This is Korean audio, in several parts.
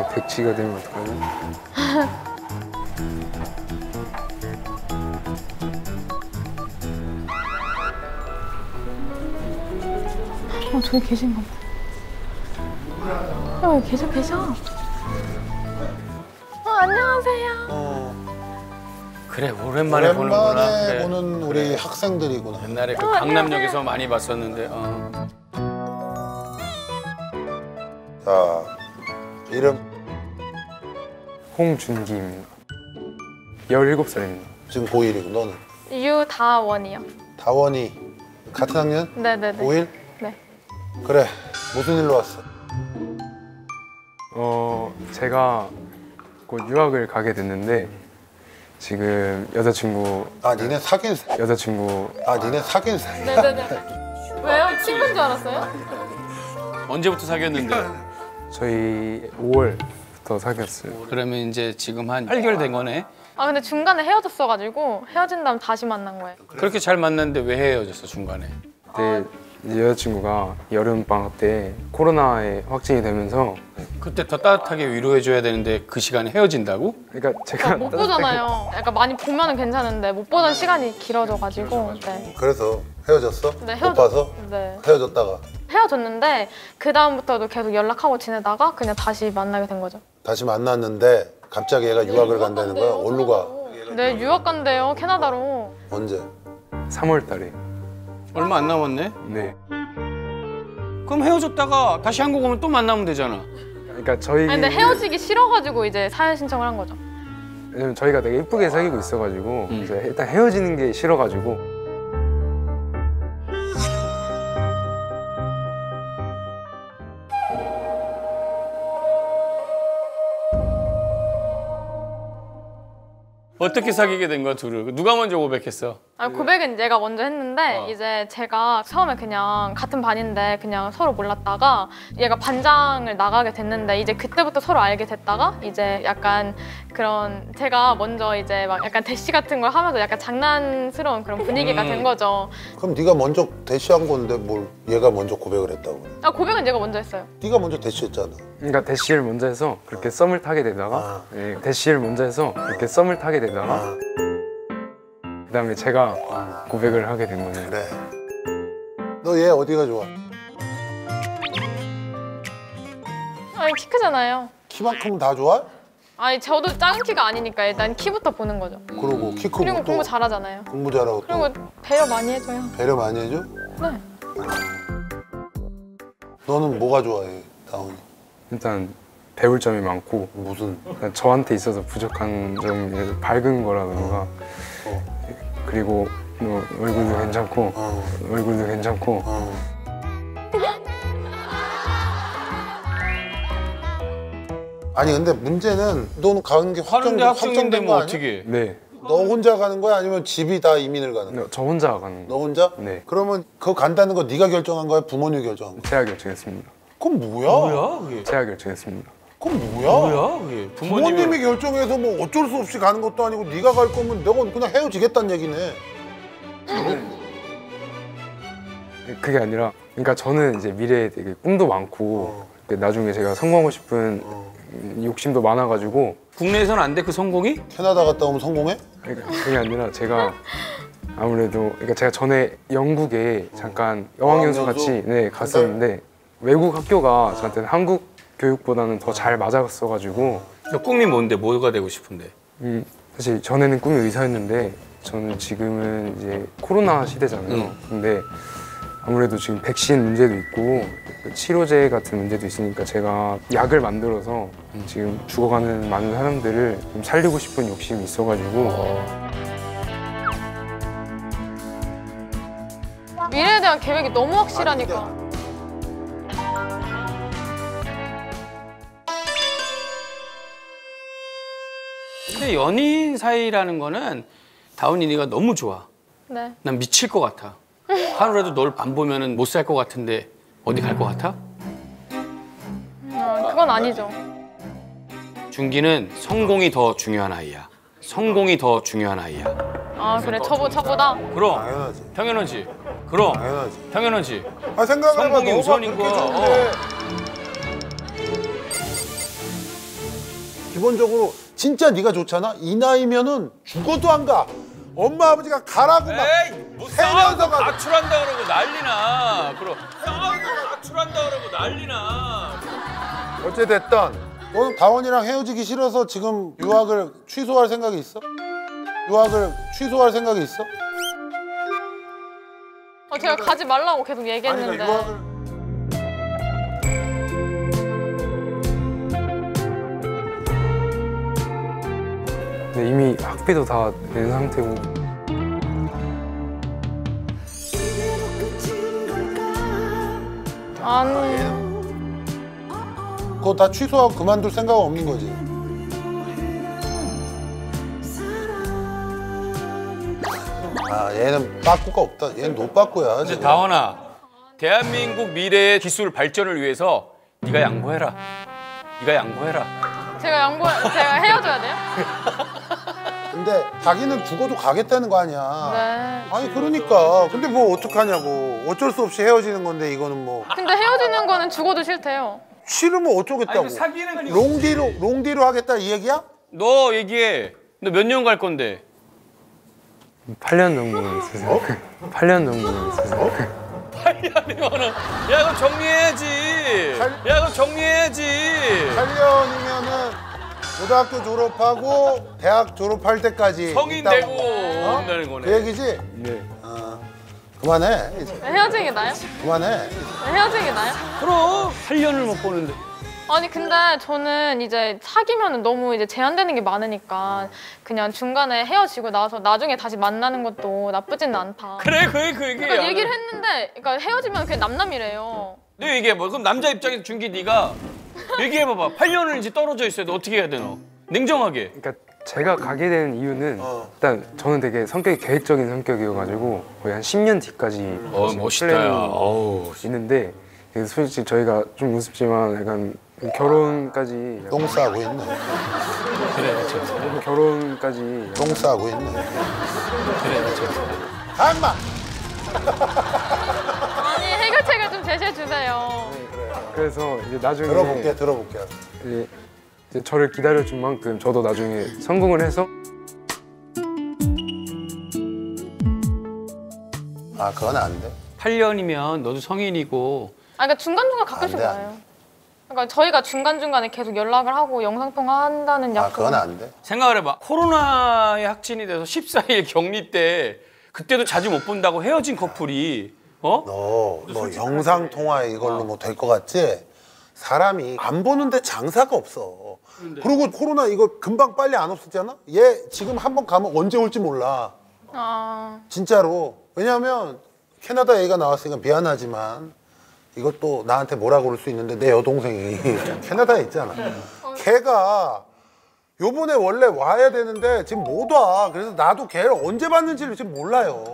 나 백치가 되면 어떡하지? 어, 저기 계신가 봐. 어, 계셔, 계셔. 어, 안녕하세요. 그래 오랜만에 보는구나. 오랜만에 그래. 보는 우리 학생들이구나. 옛날에 그 어, 강남역에서 많이 봤었는데. 어. 자, 이름 홍준기입니다. 17살입니다. 지금 고1이고 너는 유다원이요. 다원이 같은 학년? 네네네. 고1? 네. 그래. 무슨 일로 왔어? 어, 제가 곧 유학을 가게 됐는데 지금 여자친구 아, 니네 사귄 사- 여자친구 아, 니네 사귄 사이. 네네네. 왜요? 친구인 줄 알았어요? 언제부터 사귀었는데? 저희 5월 부터 사귀었어요. 그러면 이제 지금 한 8개월 된 거네. 아, 근데 중간에 헤어졌어가지고 헤어진 다음 다시 만난 거예요. 그렇게 잘 만났는데 왜 헤어졌어 중간에? 그때 여자친구가 여름 방학 때 코로나에 확진이 되면서 그때 더 따뜻하게 위로해줘야 되는데 그 시간에 헤어진다고? 그러니까 제가 못 보잖아요. 약간 많이 보면은 괜찮은데 못 보던 시간이 길어져가지고 네. 그래서 헤어졌어? 네, 못 헤어졌- 봐서? 네. 헤어졌다가 헤어졌는데 그 다음부터도 계속 연락하고 지내다가 그냥 다시 만나게 된 거죠. 다시 만났는데 갑자기 얘가 유학을 간다는 거야? 어디로 가? 네, 유학 간대요 캐나다로. 언제? 3월 달에 얼마 안 남았네. 네. 그럼 헤어졌다가 다시 한국 오면 또 만나면 되잖아. 그러니까 저희 아니, 근데 헤어지기 싫어가지고 이제 사연 신청을 한 거죠. 왜냐면 저희가 되게 이쁘게 사귀고 있어가지고 음. 이제 일단 헤어지는 게 싫어가지고 어떻게 사귀게 된 거야 둘을? 누가 먼저 고백했어? 아, 고백은 얘가 먼저 했는데 어. 이제 제가 처음에 그냥 같은 반인데 그냥 서로 몰랐다가 얘가 반장을 나가게 됐는데 이제 그때부터 서로 알게 됐다가 이제 약간 그런 제가 먼저 이제 막 약간 대시 같은 걸 하면서 약간 장난스러운 그런 분위기가 음. 된 거죠. 그럼 네가 먼저 대시한 건데 뭘 얘가 먼저 고백을 했다고? 아 고백은 얘가 먼저 했어요. 네가 먼저 대시했잖아. 그러니까 대시를 먼저 해서 그렇게 썸을 타게 되다가 아. 네, 대시를 먼저 해서 그렇게 썸을 타게 되다가 아, 그 다음에 제가 고백을 하게 된 거예요. 그래. 너 얘 어디가 좋아? 아니 키 크잖아요. 키만큼은 다 좋아? 아니 저도 작은 키가 아니니까 일단 키부터 보는 거죠. 그러고 키 크고 그리고 또 공부 잘하잖아요. 공부 잘하고 또 그리고 배려 많이 해줘요. 배려 많이 해줘? 네. 너는 뭐가 좋아해, 다운이? 일단 배울 점이 많고 무슨? 저한테 있어서 부족한 점이 밝은 거라던가 어. 그리고 뭐 얼굴도 괜찮고 어, 얼굴도 괜찮고 어. 아니 근데 문제는 너는 가는 게 확정, 확정된 뭐거 아니야? 어떻게? 네. 너 혼자 가는 거야 아니면 집이 다 이민을 가는 거야? 저 혼자 가는 너거 혼자? 네. 그러면 그거 간다는 거 네가 결정한 거야? 부모님이 결정한 거야? 제가 결정했습니다. 그건 뭐야? 뭐야 그게? 제가 결정했습니다. 그건 뭐야? 뭐야 그게? 부모님이... 부모님이 결정해서 뭐 어쩔 수 없이 가는 것도 아니고 네가 갈 거면 너가 그냥 헤어지겠다는 얘기네. 그게 아니라 그러니까 저는 이제 미래에 되게 꿈도 많고 이렇게 나중에 제가 성공하고 싶은 욕심도 많아가지고 국내에서는 안 돼 그 성공이? 캐나다 갔다 오면 성공해? 그러니까 그게 아니라 제가 아무래도 그러니까 제가 전에 영국에 잠깐 어학연수 어학연수? 같이 네 갔었는데 외국 학교가 저한테는 한국 교육보다는 더 잘 맞았어가지고 너 꿈이 뭔데? 뭐가 되고 싶은데? 음, 사실 전에는 꿈이 의사였는데 저는 지금은 이제 코로나 시대잖아요. 응. 근데 아무래도 지금 백신 문제도 있고 그 치료제 같은 문제도 있으니까 제가 약을 만들어서 지금 죽어가는 많은 사람들을 좀 살리고 싶은 욕심이 있어가지고 미래에 대한 계획이 너무 확실하니까. 근데 연인 사이라는 거는 다운이 네가 너무 좋아. 네. 난 미칠 것 같아. 하루라도 널 안 보면은 못살 것 같은데 어디 갈 것 같아? 아, 그건 아니죠. 준기는 성공이 더 중요한 아이야. 성공이 더 중요한 아이야. 아 그래 저보 저보다 그럼 당연하지. 당연하지. 그럼 당연하지. 당연하지. 아 생각을 해봐. 성공이 우선인 거야. 좋은데 기본적으로 진짜 네가 좋잖아. 이 나이면은 죽어도 안 가. 엄마 아버지가 가라고 막. 에이 뭐 세면서 싸워도 가자. 가출한다 그러고 난리나 그럼 싸워도 가출한다 그러고 난리나 어찌 됐든 너는 다원이랑 헤어지기 싫어서 지금 유학을 취소할 생각이 있어? 유학을 취소할 생각이 있어? 어, 제가 가지 말라고 계속 아니 얘기했는데. 그러니까 유학을 이미 학비도 다 낸 상태고 아니. 그거 다 취소하고 그만둘 생각 없는 거지. 아 얘는 빠꾸가 없다. 얘는 노빠꾸야. 근데. 다원아 대한민국 미래의 기술 발전을 위해서 네가 양보해라 네가 양보해라 제가 양보, 제가 헤어져야 돼요? 근데 자기는 죽어도 가겠다는 거 아니야. 네. 아니 그러니까. 근데 뭐 어떡하냐고. 어쩔 수 없이 헤어지는 건데 이거는 뭐 근데 헤어지는 거는 죽어도 싫대요. 싫으면 어쩌겠다고. 아니, 그 사귀는 건 롱디로 롱디로 하겠다 이 얘기야? 너 얘기해 너 몇 년 갈 건데 8년 정도는 있으세요. 8년 정도는 있으세요. 8년이면은 야 그럼 정리해야지 팔- 야 그럼 정리해야지 8년이면은 고등학교 졸업하고 대학 졸업할 때까지 성인 있다고. 되고 어? 온다는 거네 그 얘기지? 네. 어. 그만해 이제 헤어지는 게 나요? 그만해 헤어지는 게 나요? 그럼 8년을 못 보는데 아니 근데 저는 이제 사귀면 너무 이제 제한되는 게 많으니까 그냥 중간에 헤어지고 나서 나중에 다시 만나는 것도 나쁘지는 않다. 그래 그게 그 얘기야 그러니까 얘기를 했는데 그러니까 헤어지면 그냥 남남이래요. 너 얘기해봐 그럼 남자 입장에서 준기 네가 얘기해봐봐. 8년을 이제 떨어져 있어야 돼. 어떻게 해야 돼 너? 냉정하게. 그러니까 제가 가게 된 이유는 어. 일단 저는 되게 성격이 계획적인 성격이어가지고 거의 한 10년 뒤까지 어 멋있다. 어우. 있는데 솔직히 저희가 좀 우습지만 약간 결혼까지 똥 싸고 있네. 그래 그렇죠 결혼까지 똥 싸고 있네. 그래 그렇죠 잠깐만 아니 해결책을 좀 제시해 주세요. 그래서 이제 나중에 들어볼게 들어볼게. 이제, 이제 저를 기다려준 만큼 저도 나중에 성공을 해서 아 그건 안 돼. 8년이면 너도 성인이고. 아 그러니까 중간 중간 가끔씩 안 돼, 안 와요. 그러니까 저희가 중간 중간에 계속 연락을 하고 영상 통화 한다는 아 약속. 그건 안 돼. 생각을 해봐. 코로나에 확진이 돼서 14일 격리 때 그때도 자주 못 본다고 헤어진 커플이 어? 너뭐 영상 통화 이걸로 뭐 될 것 같지? 사람이 안 보는데 장사가 없어. 그리고 코로나 이거 금방 빨리 안 없었잖아? 얘 지금 한 번 가면 언제 올지 몰라. 아 진짜로. 왜냐하면 캐나다 얘기가 나왔으니까 미안하지만 이것도 나한테 뭐라 그럴 수 있는데 내 여동생이 캐나다에 있잖아. 걔가 요번에 원래 와야 되는데 지금 못 와. 그래서 나도 걔를 언제 봤는지를 지금 몰라요.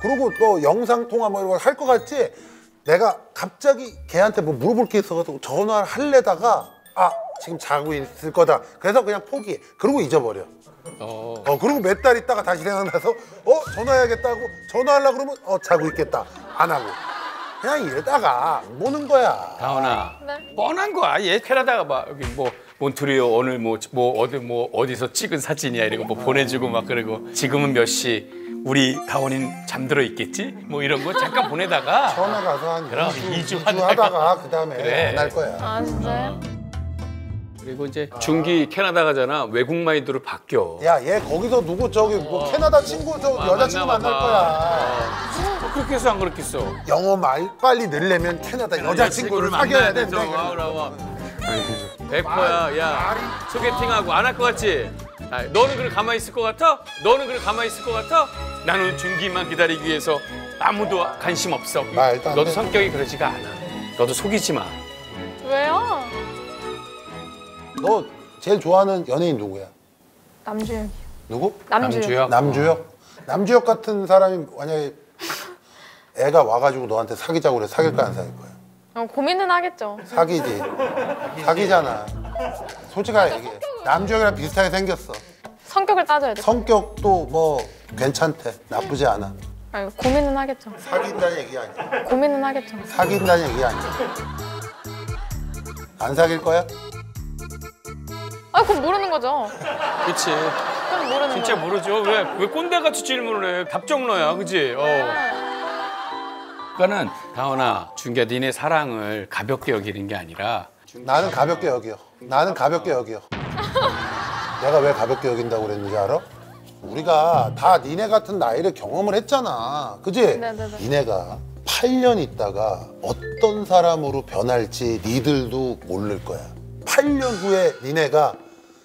그리고 또 영상 통화 뭐 이런 거할것 같지? 내가 갑자기 걔한테 뭐 물어볼 게 있어가지고 전화를 할래다가 아 지금 자고 있을 거다. 그래서 그냥 포기. 그리고 잊어버려. 어. 어 그리고 몇 달 있다가 다시 생각나서 어 전화해야겠다고 전화하려 그러면 어 자고 있겠다 안 하고 그냥 이러다가 안 보는 거야 다원아 네. 뻔한 거야 얘 캐나다가 막 여기 뭐 몬트리올 오늘 뭐, 뭐 어디 뭐 어디서 찍은 사진이야 이러고 뭐 보내주고 막 그러고 지금은 몇시 우리 다원이는 잠들어 있겠지 뭐 이런 거 잠깐 보내다가 처음에 가서 한 그럼 2주, 이주 2주 하다가. 하다가 그 다음에 그래. 안 할 거야 아 진짜요? 그리고 이제 중기 캐나다 가잖아 외국 마인드로 바뀌어 야 얘 거기서 누구 저기 뭐 캐나다 친구 저 아, 여자친구 만날. 거야 어, 그렇게 해서 안 그렇겠어 영어 말 빨리 늘려면 캐나다 여자친구를 사귀어야 된다 와, 와, 와. 아니 백퍼야 야 소개팅하고 안 할 것 같지? 아, 너는 그래 가만히 있을 것 같아? 너는 그래 가만히 있을 것 같아? 나는 준기만 기다리기 위해서 아무도 관심 없어 말도 안 너도 돼. 성격이 그러지가 않아 너도 속이지 마 왜요? 너 제일 좋아하는 연예인 누구야 남주혁. 누구 남주혁. 남주혁 남주혁 같은 사람이 만약에 애가 와가지고 너한테 사귀자고 그래 사귈 거야 안 사귈 거야 어, 고민은 하겠죠. 사귀지. 사귀잖아. 솔직하게 얘기해. 남주혁이랑 비슷하게 생겼어. 성격을 따져야 돼. 성격도 뭐 괜찮대. 나쁘지 않아. 아니, 고민은 하겠죠. 사귄다는 얘기 아니야. 고민은 하겠죠. 사귄다는 얘기 아니야. 안 사귈 거야? 아아 그럼 모르는 거죠. 그렇지. 그럼 모르는 진짜 거죠. 모르죠. 왜, 왜 꼰대같이 질문을 해? 답정너야, 그지? 어. 그러니까는 다원아, 준기야, 니네 사랑을 가볍게 여기는 게 아니라 나는 가볍게 여겨. 나는 가볍게 여겨. 내가 왜 가볍게 여긴다고 그랬는지 알아? 우리가 다 니네 같은 나이를 경험을 했잖아. 그지? 네네네. 니네가 8년 있다가 어떤 사람으로 변할지 니들도 모를 거야. 8년 후에 니네가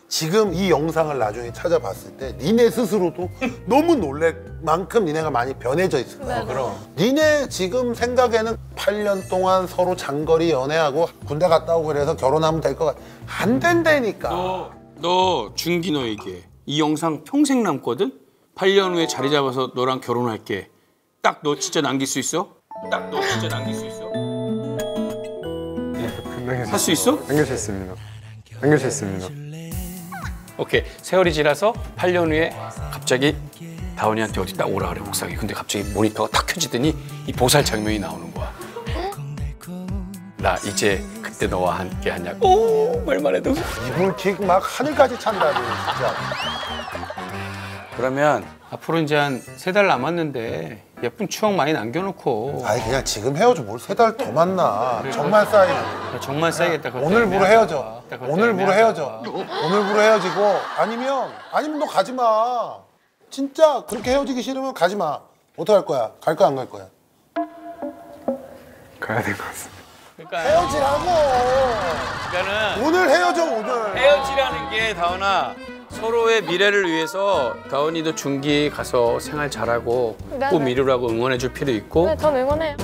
지금 이 영상을 나중에 찾아봤을 때 니네 스스로도 너무 놀랄 만큼 니네가 많이 변해져 있을 거야. 네, 그럼. 니네 지금 생각에는 8년 동안 서로 장거리 연애하고 군대 갔다 오고 그래서 결혼하면 될 것 같아. 안 된다니까. 너, 너 준기 너에게 이 영상 평생 남거든? 8년 후에 자리 잡아서 너랑 결혼할게. 딱 너 진짜 남길 수 있어? 딱 너 진짜 남길 수 있어? 할수 있어? 남겨주셨습니다. 남겨주셨습니다. 오케이. 세월이 지나서 8년 후에 갑자기 다원이한테 어디 딱 오라 그래, 옥상에. 근데 갑자기 모니터가 탁 켜지더니 이 보살 장면이 나오는 거야. 나 이제 그때 너와 함께 하냐고. 오, 말만 해도. 이불킥 막 하늘까지 찬다니 진짜. 그러면 앞으로 이제 한 세 달 남았는데 예쁜 추억 많이 남겨놓고 아니 그냥 지금 헤어져 뭘 세 달 더 만나. 정말 쌓이는. 정말 쌓이겠다. 그것 오늘부로 헤어져. 오늘부로 헤어져. 오늘부로 헤어지고 아니면 아니면 너 가지 마. 진짜 그렇게 헤어지기 싫으면 가지 마. 어떡할 거야? 갈 거야 안갈 거야? 가야 될 것 같습니다. 그러니까, 헤어지라고. 그러니까는 오늘 헤어져 오늘. 헤어지라는 게 다원아 서로의 미래를 위해서 다원이도 중기 가서 생활 잘하고 네, 꼭 네. 미루라고 응원해줄 필요 있고 네, 전 응원해요.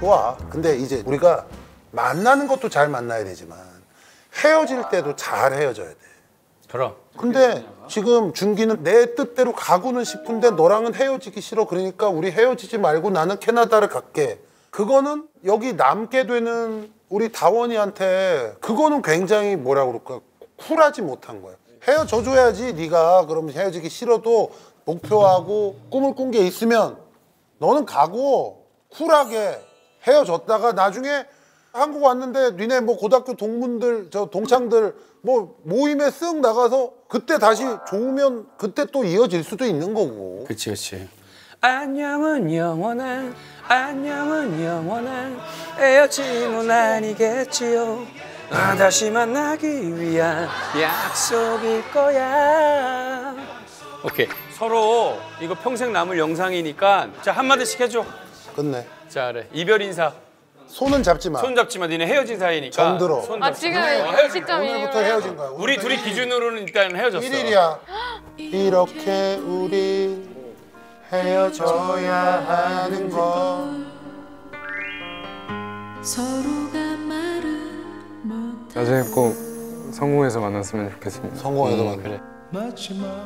좋아. 근데 이제 우리가 만나는 것도 잘 만나야 되지만 헤어질 때도 잘 헤어져야 돼. 그럼 근데 지금 준기는 내 뜻대로 가고는 싶은데 너랑은 헤어지기 싫어. 그러니까 우리 헤어지지 말고 나는 캐나다를 갈게. 그거는 여기 남게 되는 우리 다원이한테 그거는 굉장히 뭐라 그럴까 쿨하지 못한 거야. 헤어져 줘야지 네가 그러면 헤어지기 싫어도 목표하고 꿈을 꾼 게 있으면 너는 가고 쿨하게 헤어졌다가 나중에 한국 왔는데 니네 뭐 고등학교 동문들 저 동창들 뭐 모임에 쓱 나가서 그때 다시 좋으면 그때 또 이어질 수도 있는 거고. 그치 그치. 안녕은 영원한 안녕은 영원한 헤어짐은 아니겠지요. 아, 다시 만나기 위한 약속일 거야. 오케이. 서로 이거 평생 남을 영상이니까 자 한마디씩 해줘. 끝내. 자 그래. 이별 인사 손은 잡지 마. 손 잡지 마. 니네 헤어진 사이니까. 정 들어. 손아 잡지 지금 마. 이 헤어진 시점이 오늘부터 헤어진 거야. 우리 둘이 기준으로는 일단 헤어졌어. 1일이야. 이렇게 우리 헤어져야 하는 건 서로가 못 나중에 꼭 성공해서 만났으면 좋겠습니다. 성공해도 음, 만 그래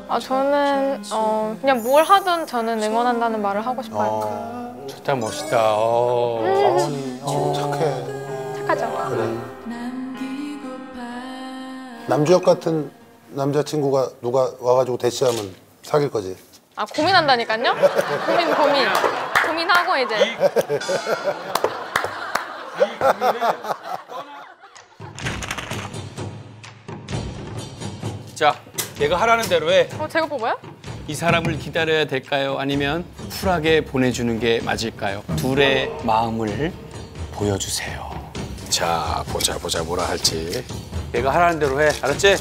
아 저는 어 그냥 뭘 하든 저는 응원한다는 말을 하고 싶어요. 어, 좋다 멋있다 어. 다원이 어, 착해 착하죠. 그래 남주혁 같은 남자친구가 누가 와가지고 대시하면 사귈 거지 아 고민한다니까요? 고민 고민 고민하고 이제 자 내가 하라는 대로 해 어 제가 뽑아요? 이 사람을 기다려야 될까요? 아니면 쿨하게 보내주는 게 맞을까요? 둘의 마음을 보여주세요. 자, 보자, 보자, 뭐라 할지. 내가 하라는 대로 해. 알았지?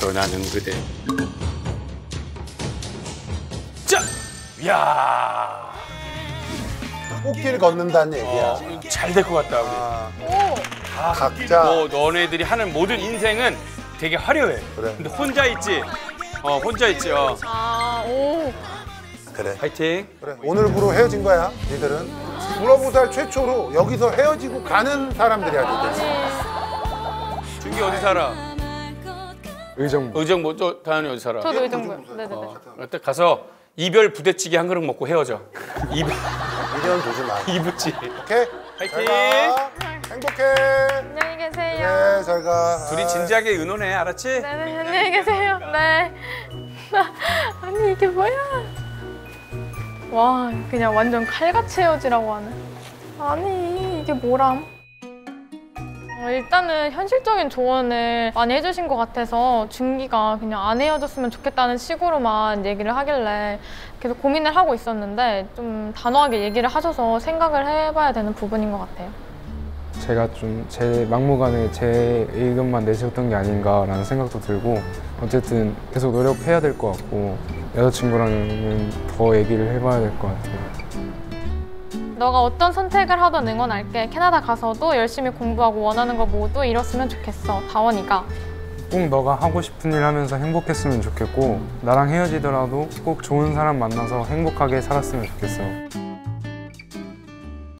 변하는 그대. 자! 이야! 꽃길 걷는다는 얘기야 어, 잘될 것 같다, 우리. 오 각자 뭐, 너네들이 하는 모든 인생은 되게 화려해. 그래. 근데 혼자 있지? 어, 혼자 있지? 어. 아, 오. 그래 파이팅. 그래 오늘부로 헤어진 거야 니들은 불어보살 최초로 여기서 헤어지고 가는 사람들이야 니들 준기 어디 살아? 의정부. 의정 뭐, 저, 다현이 어디 살아? 저도 이 정도요. 네네네. 어, 그때 가서 이별 부대찌개 한 그릇 먹고 헤어져. 이별 미련 두지 마 이부찌. 오케이? 파이팅! 행복해 안녕히 계세요. 네 잘 가 둘이 진지하게 의논해, 알았지? 네네 안녕히 계세요. 네. 아니 이게 뭐야? 와 그냥 완전 칼같이 헤어지라고 하네. 아니 이게 뭐람? 어, 일단은 현실적인 조언을 많이 해주신 것 같아서 준기가 그냥 안 헤어졌으면 좋겠다는 식으로만 얘기를 하길래 계속 고민을 하고 있었는데 좀 단호하게 얘기를 하셔서 생각을 해봐야 되는 부분인 것 같아요. 제가 좀 제 막무가내 제 의견만 내세웠던 게 아닌가라는 생각도 들고 어쨌든 계속 노력해야 될 것 같고 여자친구랑은 더 얘기를 해봐야 될 것 같아요. 너가 어떤 선택을 하던 응원할게. 캐나다 가서도 열심히 공부하고 원하는 거 모두 이뤘으면 좋겠어. 다원이가. 꼭 너가 하고 싶은 일 하면서 행복했으면 좋겠고 나랑 헤어지더라도 꼭 좋은 사람 만나서 행복하게 살았으면 좋겠어.